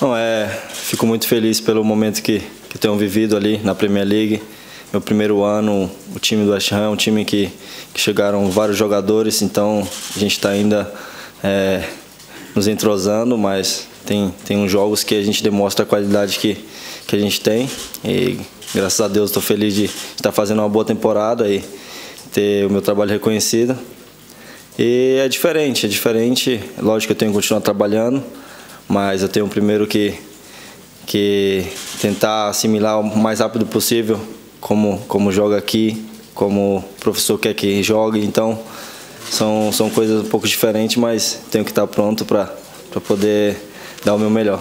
Não, é, fico muito feliz pelo momento que, que tenho vivido ali na Premier League. Meu primeiro ano, o time do West Ham é um time que, que chegaram vários jogadores, então a gente está ainda é, nos entrosando, mas tem, tem uns jogos que a gente demonstra a qualidade que, que a gente tem. E graças a Deus estou feliz de estar fazendo uma boa temporada e ter o meu trabalho reconhecido. E é diferente, é diferente. Lógico que eu tenho que continuar trabalhando mas eu tenho primeiro que, que tentar assimilar o mais rápido possível como, como joga aqui, como o professor quer que jogue, então são, são coisas um pouco diferentes, mas tenho que estar pronto para poder dar o meu melhor.